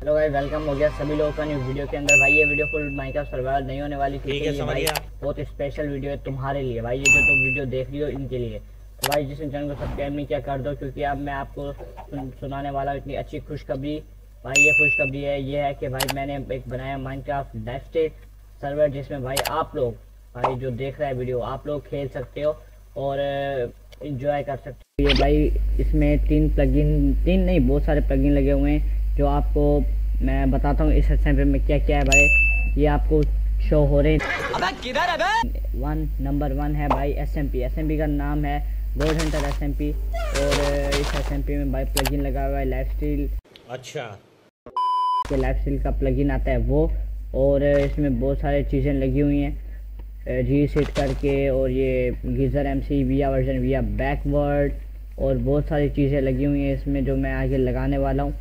Hello भाई welcome हो गया सभी लोगों का न्यू वीडियो के अंदर। भाई ये वीडियो फुल माइक्रोसॉफ्ट सर्वाइवल नहीं होने वाली ठीक है, ये भाई बहुत स्पेशल वीडियो है तुम्हारे लिए। भाई ये जो तुम वीडियो देख रही हो इनके लिए। तो भाई जिसने चैनल को सब्सक्राइब नहीं किया कर दो क्योंकि अब मैं आपको सुन, सुनाने वाला हूँ इतनी अच्छी खुशखबरी। भाई ये खुशखबरी है ये है कि भाई मैंने एक बनाया माइनक्राफ्ट स्टेट सर्वर जिसमें भाई आप लोग भाई जो देख रहा है वीडियो आप लोग खेल सकते हो और इंजॉय कर सकते हो। ये भाई इसमें तीन प्लगइन तीन नहीं बहुत सारे प्लगइन लगे हुए हैं जो आपको मैं बताता हूँ इस असेंबली में क्या क्या है भाई। ये आपको शो हो रहे हैं। वन नंबर वन है भाई S M P S M P का नाम है gold hunter S M P और इस एस एम पी में भाई प्लगइन लगा हुआ है लाइफ स्टील अच्छा। के लाइफ स्टाइल का प्लगइन आता है वो। और इसमें बहुत सारी चीज़ें लगी हुई हैं। जी सेट करके और ये गीज़र एम सी विया वर्जन विया बैकवर्ड और बहुत सारी चीज़ें लगी हुई हैं इसमें जो मैं आगे लगाने वाला हूँ।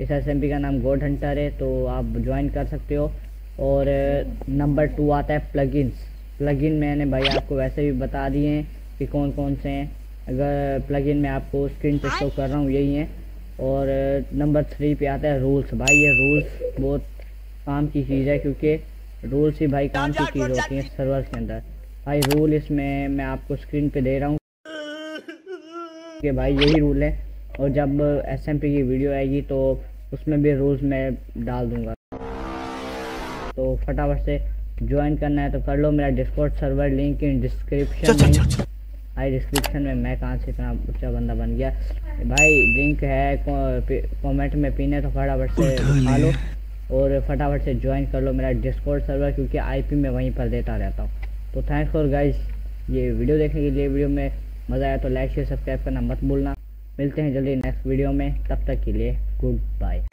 इस एसएमपी का नाम गोड हंटर है तो आप ज्वाइन कर सकते हो। और नंबर टू आता है प्लगइन्स प्लगइन मैंने भाई आपको वैसे भी बता दिए हैं कि कौन कौन से हैं। अगर प्लगइन मैं आपको स्क्रीन पे शो कर रहा हूँ, यही है। और नंबर थ्री पे आता है रूल्स भाई ये रूल्स बहुत काम की चीज़ है, क्योंकि रूल्स ही भाई काम की चीज़ होती है सर्वर के अंदर। भाई रूल इसमें मैं आपको स्क्रीन पे दे रहा हूँ कि भाई यही रूल है। और जब एसएमपी की वीडियो आएगी तो उसमें भी रूल्स मैं डाल दूँगा। तो फटाफट से ज्वाइन करना है तो कर लो मेरा discord server link in description में। भाई डिस्क्रिप्शन में मैं कहाँ से इतना ऊँचा बंदा बन गया। भाई लिंक है कमेंट में पीने तो फटाफट से उठा लो। और फटाफट से ज्वाइन कर लो मेरा डिस्कॉर्ड सर्वर क्योंकि आईपी में वहीं पर देता रहता हूँ। तो थैंक्स फॉर गाइज़ ये वीडियो देखने के लिए वीडियो में मज़ा आया तो लाइक शेयर सब्सक्राइब करना मत भूलना। मिलते हैं जल्दी नेक्स्ट वीडियो में तब तक के लिए गुड बाय